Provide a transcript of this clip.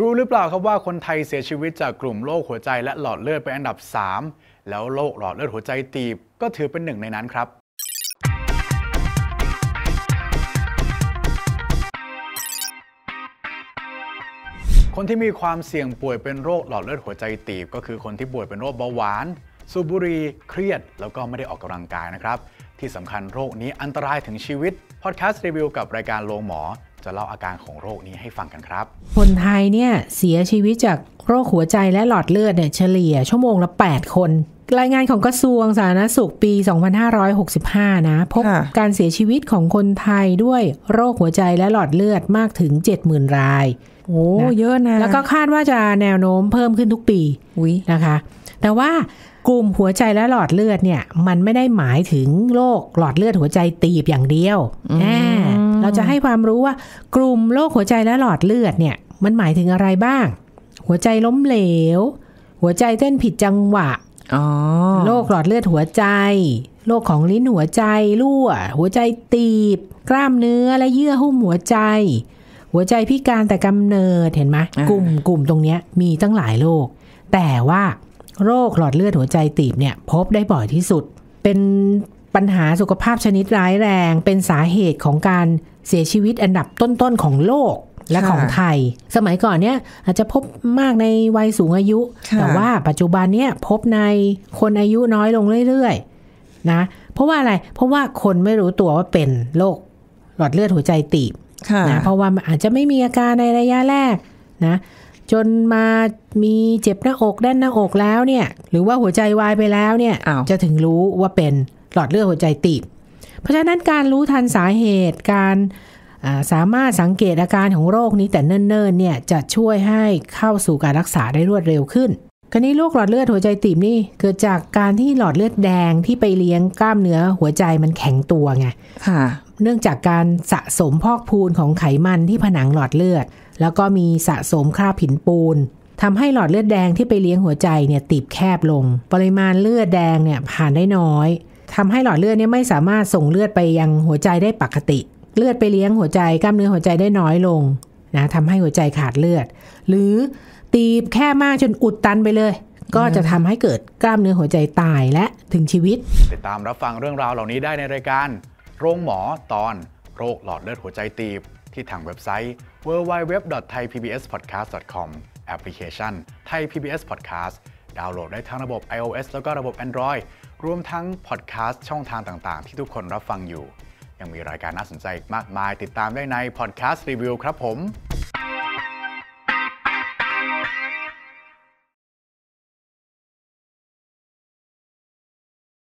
รู้หรือเปล่าครับว่าคนไทยเสียชีวิตจากกลุ่มโรคหัวใจและหลอดเลือดเป็นอันดับ 3 แล้วโรคหลอดเลือดหัวใจตีบก็ถือเป็นหนึ่งในนั้นครับ คนที่มีความเสี่ยงป่วยเป็นโรคหลอดเลือดหัวใจตีบ ก็คือคนที่ป่วยเป็นโรคเบาหวาน สูบบุหรี่เครียด แล้วก็ไม่ได้ออกกำลังกายนะครับ ที่สำคัญโรคนี้อันตรายถึงชีวิตพอดแคสต์รีวิวกับรายการโรงหมอ จะเล่าอาการของโรคนี้ให้ฟังกันครับ คนไทยเนี่ยเสียชีวิตจากโรคหัวใจและหลอดเลือดเนี่ยเฉลี่ยชั่วโมงละ 8 คน รายงานของกระทรวงสาธารณสุขปี 2565 นะ พบค่ะการเสียชีวิตของคนไทยด้วยโรคหัวใจและหลอดเลือดมากถึง 70,000 ราย โอ้นะเยอะนะ แล้วก็คาดว่าจะแนวโน้มเพิ่มขึ้นทุกปีอุ้ยนะคะ แต่ว่ากลุ่มหัวใจและหลอดเลือดเนี่ย มันไม่ได้หมายถึงโรคหลอดเลือดหัวใจตีบอย่างเดียวอ่า เราจะให้ความรู้ว่ากลุ่มโรคหัวใจและหลอดเลือดเนี่ย มันหมายถึงอะไรบ้าง หัวใจล้มเหลว หัวใจเต้นผิดจังหวะอ๋อโรคหลอดเลือดหัวใจโรคของลิ้นหัวใจรั่ว หัวใจตีบ กล้ามเนื้อและเยื่อหุ้มหัวใจ หัวใจพิการแต่กำเนิดเห็นไหมกลุ่มกลุ่มตรงเนี้ยมีตั้งหลายโรคแต่ว่าโรคหลอดเลือดหัวใจตีบเนี่ย พบได้บ่อยที่สุด เป็น ปัญหาสุขภาพชนิดร้ายแรง เป็นสาเหตุของการเสียชีวิตอันดับต้นๆของโลกและของไทย สมัยก่อนเนี่ยอาจจะพบมากในวัยสูงอายุค่ะแต่ว่าปัจจุบันเนี่ยพบในคนอายุน้อยลงเรื่อยๆนะเพราะว่าอะไรเพราะว่าคนไม่รู้ตัวว่าเป็นโรคหลอดเลือดหัวใจตีบค่ะนะเพราะว่ามันอาจจะไม่มีอาการในระยะแรกนะจนมามีเจ็บหน้าอกแน่นหน้าอกแล้วเนี่ย หรือว่าหัวใจวายไปแล้วเนี่ยอ้าวจะถึงรู้ว่าเป็น หลอดเลือดหัวใจตีบ เพราะฉะนั้นการรู้ทันสาเหตุการอ่าสามารถสังเกตอาการของโรคนี้แต่เนิ่นๆเนี่ยจะช่วยให้เข้าสู่การรักษาได้รวดเร็วขึ้นคราวนี้โรคหลอดเลือดหัวใจตีบนี่เกิดจากการที่หลอดเลือดแดงที่ไปเลี้ยงกล้ามเนื้อหัวใจมันแข็งตัวไงค่ะเนื่องจากการสะสมพอกพูนของไขมันที่ผนังหลอดเลือด แล้วก็มีสะสมคราบหินปูนทำให้หลอดเลือดแดงที่ไปเลี้ยงหัวใจเนี่ยตีบแคบลง ปริมาณเลือดแดงเนี่ยผ่านได้น้อย ทำให้หลอดเลือดเนี่ยไม่สามารถส่งเลือดไปยังหัวใจได้ปกติ เลือดไปเลี้ยงหัวใจกล้ามเนื้อหัวใจได้น้อยลงนะทำให้หัวใจขาดเลือด หรือตีบแค่มากจนอุดตันไปเลย ก็จะทำให้เกิดกล้ามเนื้อหัวใจตายและถึงชีวิต ติดตามรับฟังเรื่องราวเหล่านี้ได้ในรายการ โรงหมอตอน โรคหลอดเลือดหัวใจตีบ ที่ทางเว็บไซต์ www.thaipbspodcast.com แอปพลิเคชัน Thai PBS Podcast ดาวน์โหลดได้ทั้งระบบ iOS แล้วก็ระบบ Android รวมทั้งพอดแคสต์ช่องทางต่างๆ ที่ทุกคนรับฟังอยู่ ยังมีรายการน่าสนใจอีกมากมาย ติดตามได้ในพอดแคสต์รีวิวครับผม